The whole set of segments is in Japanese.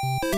you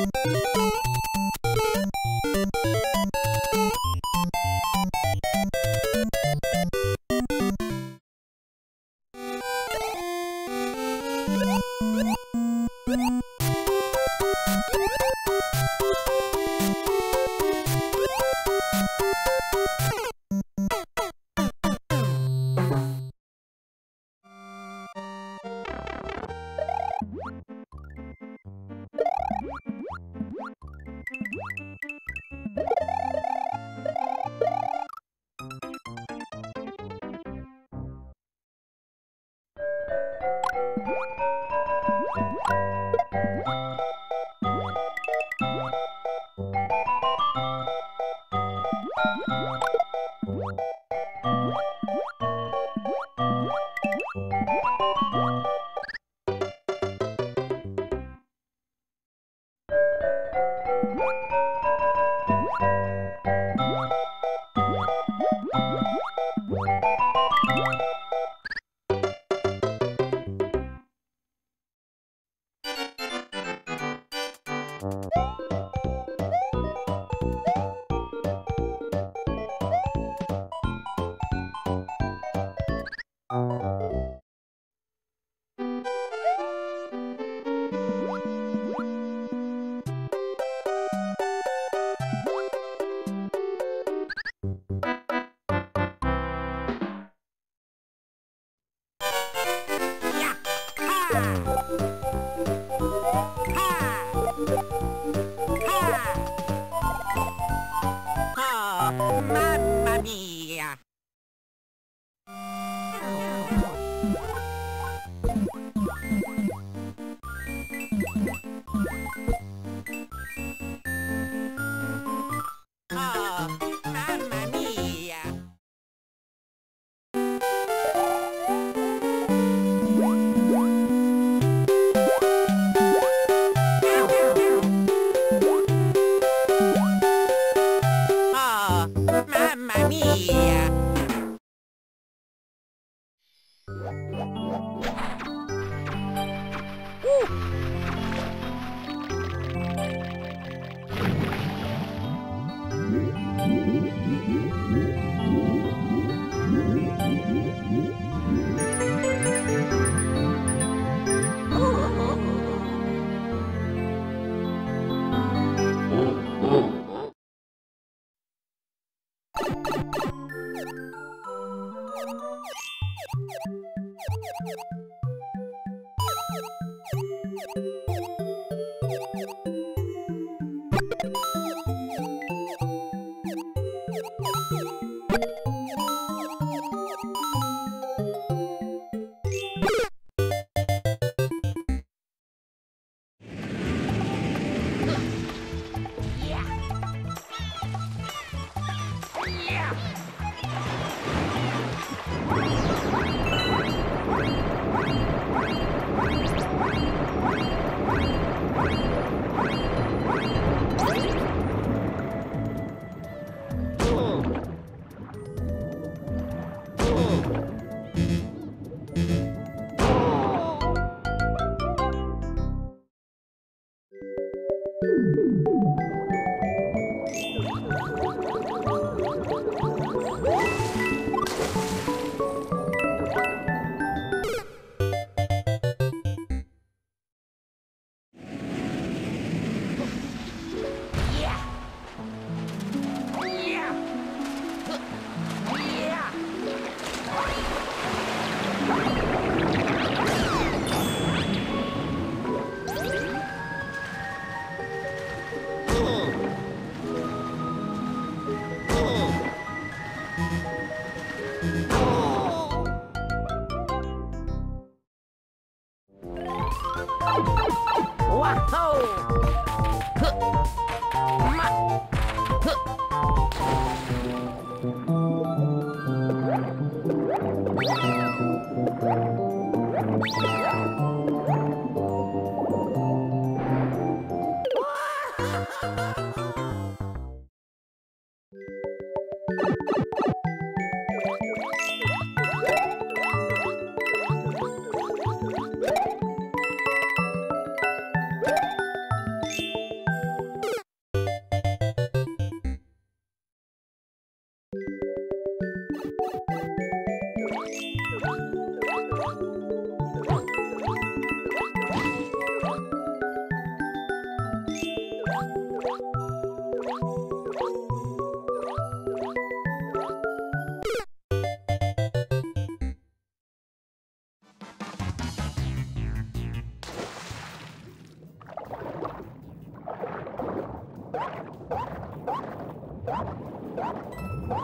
Bye.